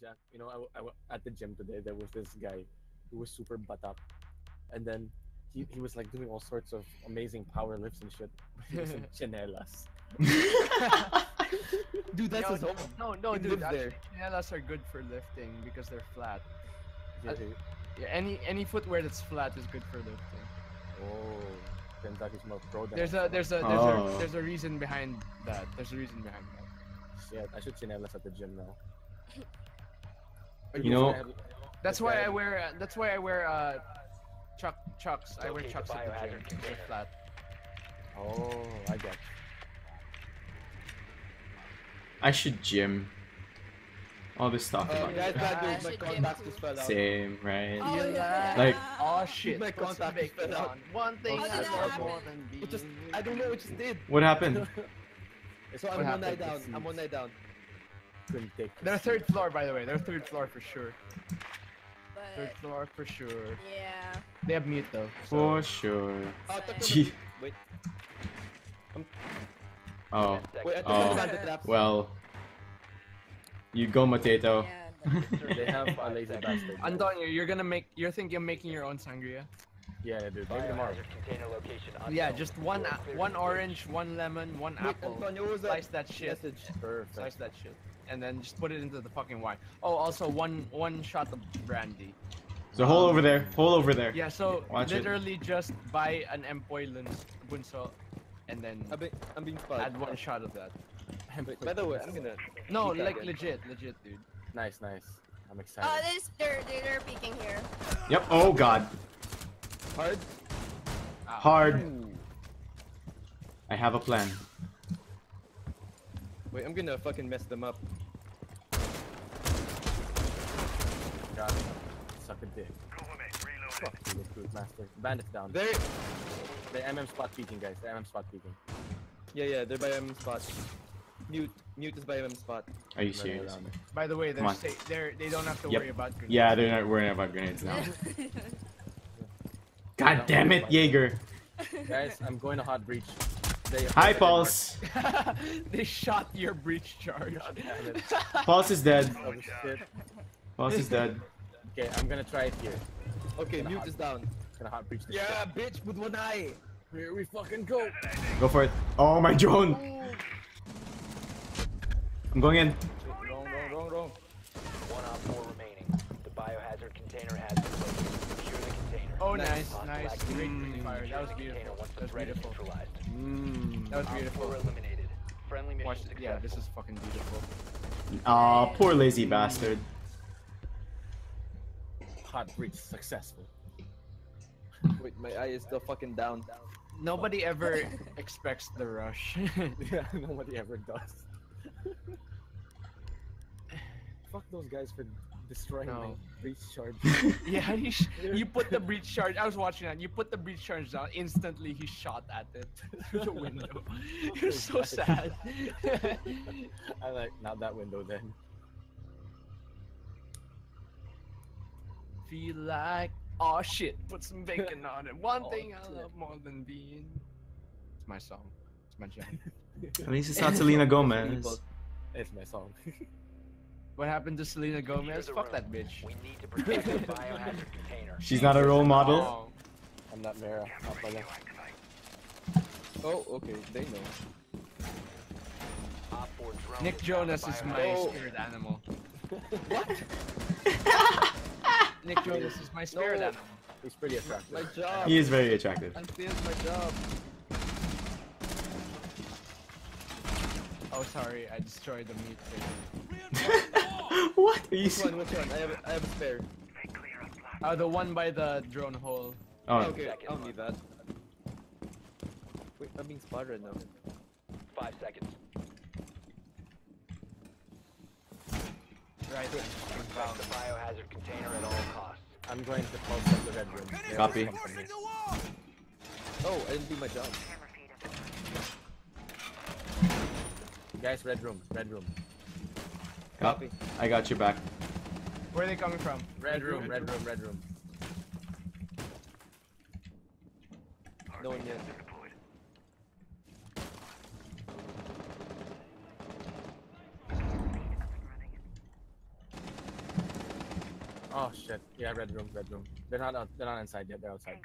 Jack, you know, I, w- I w- at the gym today, there was this guy who was super butt up. And then he, he was like doing all sorts of amazing power lifts and shit. He was in chinelas. Dude, that's no, his home. no, no, He dude. lives Actually, chinelas are good for lifting because they're flat. Yeah, Uh, Yeah, any any footwear that's flat is good for lifting. oh, Kentucky's more pro There's I a thought. there's a there's Oh. a there's a reason behind that. There's a reason behind that. Shit, I should chinelas at the gym now. You know- That's why I wear uh, that's why I wear uh chuck chucks. I wear Locate chucks at the gym. They're flat. Oh, I get. I should gym. All this stuff Uh, about guys, bad I news. My should contacts gym just fell out. same, right? Oh, yeah. Like- Oh shit! My contact just bacon fell out. One thing How I did that love happen? more than being. Just, I don't know what just did. What happened? So I'm What one night happened? down. I'm one night down. Couldn't take. the They're seat. third floor, by the way. They're third floor for sure. Third floor for sure. yeah. They have mute though. For sure. Oh, talk to Gee. the... Wait, um, Oh, wait, Oh. took the traps. well. You go, Mateto. Yeah. They have a lazy bastard. Antonio, you're gonna make. You're thinking of making your own sangria? Yeah, dude. Maybe tomorrow. Container location Yeah, just one You're a- clear one orange, one lemon, one Wait, apple. Antonio, was that Slice that shit. message? Perfect. Slice that shit, and then just put it into the fucking wine. Oh, also one one shot of brandy. So a hole over there. Um, hole over there. Yeah, so Watch it. literally just buy an Empoy Luns bunso, and then I'm being, I'm being spotted. add one shot of that. Wait, by the way, I'm gonna. No, like in. legit, legit, dude. Nice, nice. I'm excited. Oh, there's they're they're, they're peeking here. Yep. Oh god. Hard. Hard. Ooh. I have a plan. Wait, I'm gonna fucking mess them up. Got it. Suck a dick. Fuck you, recruit master. Bandits down. There. The MM spot peeking, guys. The MM spot peeking. Yeah, yeah, they're by M spot. Mute, mute is by M spot. Are you Running serious? By the way, they're on. they're they don't have to Yep. worry about grenades. Yeah, they're not worrying about grenades now. God damn it, Jaeger. Guys, I'm going to hot breach. They Hi, Pulse. they shot your breach charge. God. Pulse is dead. Oh. Pulse is dead. Okay, I'm gonna try it here. Okay, mute is down. Gonna hot breach this Yeah, bitch, with one eye. Here we fucking go. Go for it. Oh, my drone. I'm going in. Wrong, wrong, wrong, wrong. One op four remaining. The biohazard container has been located. Secure the container. Oh, Nice. nice, nice. activity. Great friendly fire. That was beautiful. Mm. That was beautiful. neutralized. That was Op four beautiful. eliminated. Friendly mission Watch, yeah, this is fucking beautiful. Aw, poor lazy bastard. Hot breach successful. Wait, my eye is still fucking down. Nobody ever expects the rush. yeah, nobody ever does. Fuck those guys for destroying my breach charge. yeah, you, sh- you put the breach charge. I was watching that. You put the breach charge down. Instantly, he shot at it through the window. You're so sad. I like not that window then. Feel like oh shit. Put some bacon on it. One Oh, thing I love more than being. It's my song. It's my jam. At least it's not Selena Gomez. It's my song. What happened to Selena Gomez? Fuck room. that bitch. We need to protect the biohazard container. She's not a role model. Oh, I'm not Mara. Not pala. Oh, okay, they know. Op four drone Nick is found the Jonas is my Oh. spirit animal. What? Nick Jonas is my spirit No. animal. He's pretty attractive. My job. He is very attractive. I failed my job. Oh, sorry, I destroyed the meat thing. what? Are you Which one? Which one? I have, I have a spare. Uh, the one by the drone hole. Oh, okay, I don't need that. Wait, I'm being spotted right now. Five seconds. Right. Protect the biohazard container at all costs. I'm going to pulse up the red room. Copy. always come from me. Oh, I didn't do my job. Guys, red room. Red room. Copy. I got your back. Where are they coming from? Red room. Red room. Red room. No one yet. Oh shit. Yeah, red room, red room. They're not out, they're not inside yet. They're outside.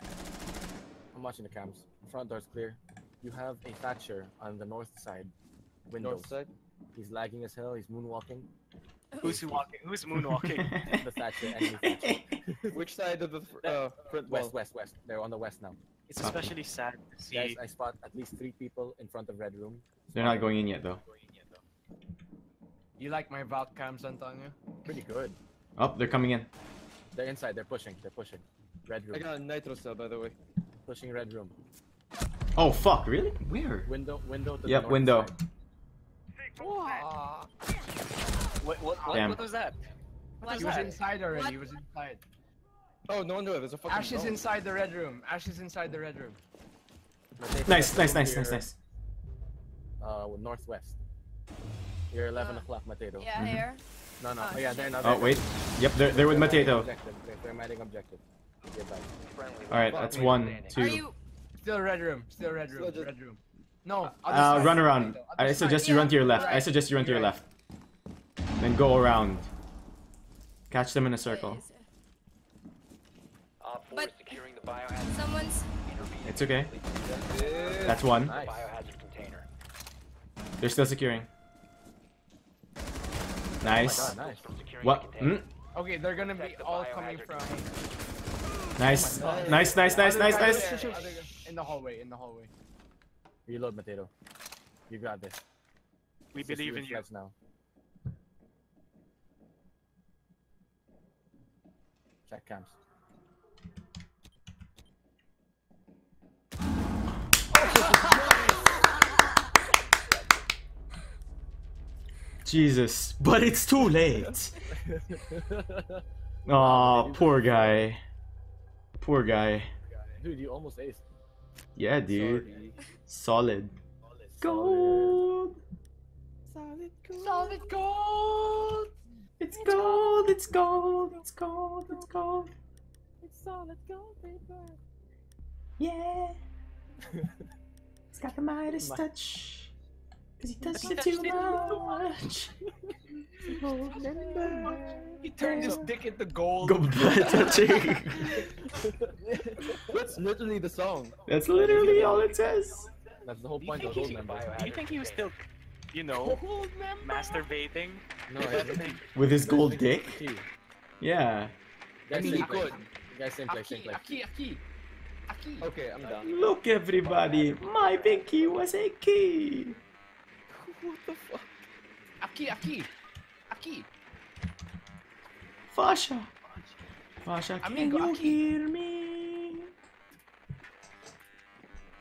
I'm watching the cams. Front door's clear. You have a Thatcher on the north side. Windows. North side. He's lagging as hell. He's moonwalking. Who's walking? Who's moonwalking? The Thatcher, enemy Thatcher. Which side of the fr- uh, front wall? West, west, west. They're on the west now. It's especially sad to see. Guys, I spot at least three people in front of red room. They're not going in yet though. you like my Valk cams, Antonio? Pretty good. Oh, they're coming in. They're inside. They're pushing. They're pushing. Red room. I got a nitro cell, by the way. Pushing red room. Oh fuck, really? Where? Window, window. To Yep, north window. side. What, what, what, Damn. what was that? What He was was that? inside already. What? He was inside. Oh, no wonder there's a fucking. Ash is drone. inside the red room. Ash is inside the red room. Mateo, Nice, nice, over nice, nice, nice. Uh, northwest. You're 11 Uh, o'clock, Mateo. Yeah, Mhm. here. No, no. Oh, Oh, yeah, they're not. Oh wait. Yep, they're they're with They're minding Objective. They're, they're minding objective. Get back. Friendly All right, that's operator one, standing. two. Are you? Still red room. Still red room. Still just- Red room. No. other Uh, side. run around. Other I side. suggest you run to your left. I suggest you run to your left. Then go around. Catch them in a circle. Is- Op 4 But- is securing the biohazard. Someone's. It's okay. That's one. Nice. They're still securing. Oh Nice. my god, nice. What? Mm? Okay, they're gonna be all coming from. container. Nice. Oh my God. Nice, nice, nice, Other nice, guys nice. There, other guys- In the hallway. In the hallway. Reload, Mateo. You got this. We It's believe in you. Sledge now. Check cams. Jesus, but it's too late. Aw, poor guy. Poor guy. Dude, you almost aced. Yeah, dude. Sorry. Solid. Gold. Solid gold. Solid gold. It's gold. It's gold. It's gold. It's gold. It's solid gold paper. Yeah. It's got the Midas Mi- touch. Cause he touched it too much. Oh, he turned his dick into gold. Gold blood touching. That's literally the song. That's literally all it says. That's the whole point of think gold member. Do you think he was still, you know, masturbating? No, it's the With his gold dick? Yeah. Guys, mean, same he place. could. Guys, same place, same place. Aki, Aki. Aki. Okay, I'm done. Look, everybody. My big key was a key. What the fuck? Aki, Aki. Aki. Fasha. Fasha, can Amigo, you Aki. hear me?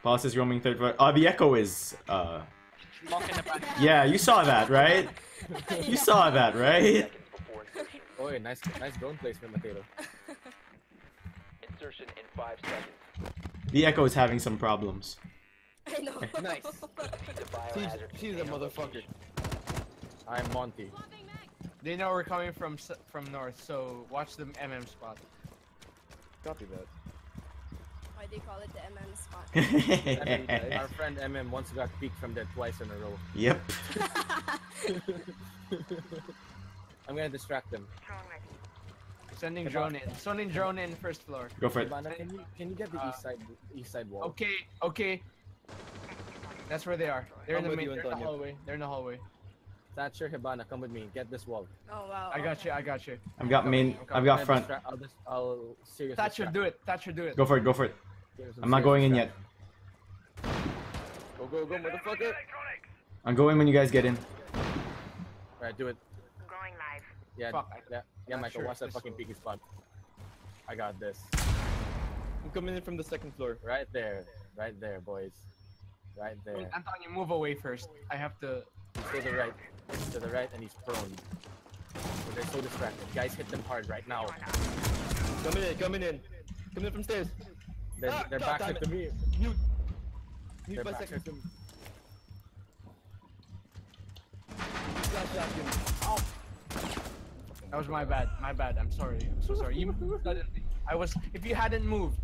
Boss is roaming third floor. Uh, the echo is, uh... Yeah, you saw that, right? You saw that, right? Seconds before insertion. Oh, yeah, nice, nice drone placement, Mateo. Insertion in 5 seconds. The echo is having some problems. I know. Nice. Proceed to She's, biohazard she's a container motherfucker. I'm Monty. They know we're coming from from north, so watch the MM spot. Copy that. Why do you call it the MM spot? Our friend MM once got peeked from there twice in a row. yep. I'm gonna distract them. Sending drone in. Sending drone in first floor. Go for it. Can you can you get the Uh, east side east side wall? Okay, okay. That's where they are. They're in I'm the with main. you, They're in the hallway. They're in the hallway. Thatcher, Hibana, come with me. Get this wall. Oh wow. I got you. I got you. I've got main. I'm I've got front. I'll, dis- I'll seriously Thatcher, distract do it. Thatcher, do it. Go for it. Go for it. Give him some I'm not serious going in yet. Go, go, go, motherfucker. I'm going when you guys get in. Alright, do it. Going live. Yeah, Fuck, yeah, yeah, Michael. sure watch that this fucking will- peeky spot. I got this. I'm coming in from the second floor. Right there, right there, boys. Right there. Antonio, move away first. I have to. He's to the right. He's to the right, and he's prone. So they're so distracted. Guys, hit them hard right now. Coming in, coming in. Coming in from stairs. They're, Ah, they're back damn to me. Mute. They're Mute by back second. to me. That was my bad. My bad. I'm sorry. I'm so sorry. You suddenly. I was. If you hadn't moved,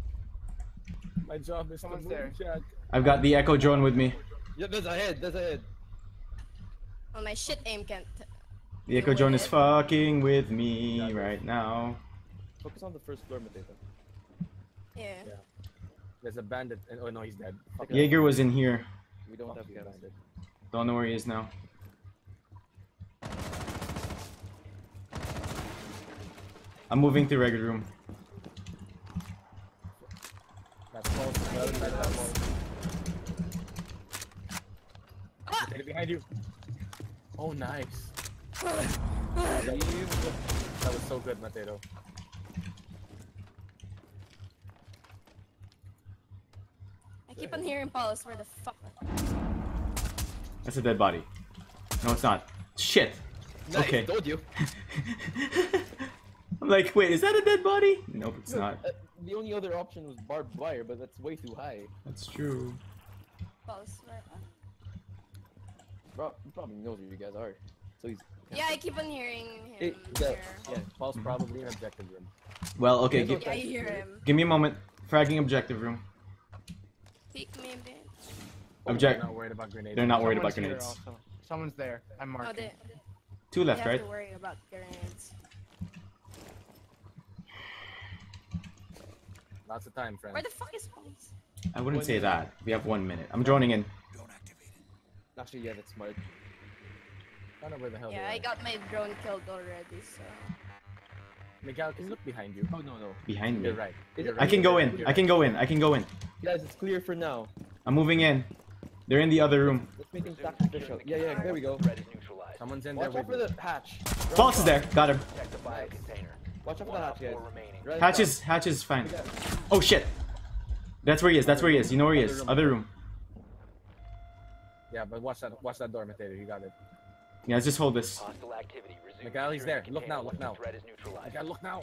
My job is Someone's to there. move, Chad. I've got the echo drone with me. Yeah, there's a head, there's a head. Well, oh, my shit aim can't The Echo Drone is fucking with me right now. Focus on the first floor, Mateo. Yeah. yeah. There's a bandit. And, oh no, he's dead. Fuck. Jaeger was in here. We don't Fuck have you, gas. bandit. Don't know where he is now. I'm moving to regular room. That's false. Well, that's. Get it behind you. Oh, nice. that was so good, Mateo. I keep on hearing Paulus. Where the fuck? That's a dead body. No, it's not. Shit. Nice, Okay. told you. I'm like, wait, is that a dead body? Nope, it's not. Uh, the only other option was barbed wire, but that's way too high. That's true. Paulus. Where? Rob he probably knows where you guys are. So he's. Yeah, I keep on hearing him Hey, yeah, here. yeah. Paul's probably in objective room. Well, okay, Yeah, give, Yeah, I hear him. give me a moment. Fragging objective room. Peek me, bitch. Oh, Object. They're not worried about grenades. They're not worried about Someone's here grenades. also. Someone's there. I'm Oh, marking. they, Two they left, have right? to worry about grenades. Lots of time, friend. Where the fuck is Paulus? I wouldn't say that. We have one minute. I'm droning in. Actually, yeah, that's smart. I don't know where the hell Yeah, they I are. got my drone killed already, so. Miguel, can you look behind you? Oh no no. Behind me. You're right. You're it- I can go in. I can go in. I can go in. Guys, it's clear for now. I'm moving in. They're in the other room. Let's make them Resume sacrificial. securing the Yeah, yeah, there we go. once the Threat is neutralized. Someone's in there Watch out for the hatch. False is there. Got him. Protect the bio container. Watch out for the hatch, guys. four remaining. Right Hatch now. is hatch is fine. Oh shit. That's where he is. That's where he is. You know where he is. Other room. Yeah, but watch that. Watch that door, Mateo. You got it. Yeah, just hold this. Hostile activity. Resume Miguel, he's there. Look now, look now. Threat is neutralized. Miguel, look now.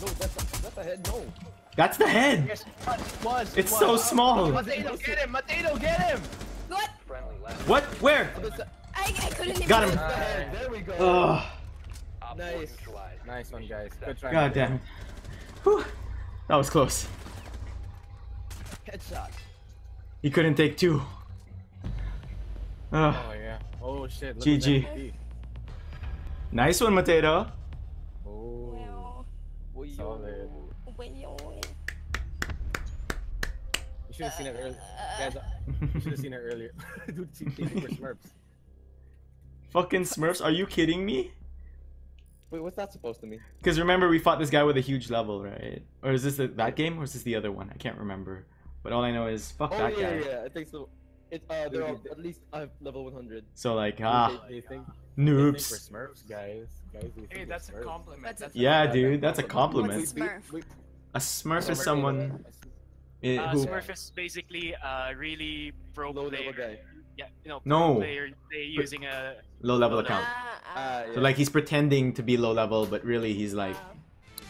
No, that's a, that's a head. No. That's the head. Yes, it was, was. It's was. so small. Mateo, get him! Mateo, get him! What? What? Where? Oh, that's a- I, I couldn't even. Got him. that's. There we go. Ugh. Nice. Nice one, guys. Good try. God damn it. Whew. That was close. Headshot. He couldn't take two. Ugh. Oh yeah. Oh shit. Look GG. At. Nice one, Mateo. Oh. Well, Boy, yo. Solid. well, You should have seen it earlier. Uh, Guys, you should have seen it earlier. Dude, she thinking we're Smurfs. Fucking Smurfs, are you kidding me? Wait, what's that supposed to mean? Because remember, we fought this guy with a huge level, right? Or is this the, that game, or is this the other one? I can't remember. But all I know is, fuck Oh that yeah, guy. yeah, I think so. It, uh, they're all at least uh, level 100. So, like, ah, They, they think, they think we're noobs. Smurfs, guys. Guys, they think Hey, we're that's a Smurfs. compliment. That's a- a Yeah, Yeah, dude, that's a What's compliment. a Smurf? A Smurf Smurf is someone eh, Uh, who. Smurf is basically a really pro Low level player. guy. Yeah, you know, No. pro player they using a Low level account. Ah, Ah, So, yeah. like, he's pretending to be low level, but really he's like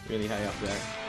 really high up there.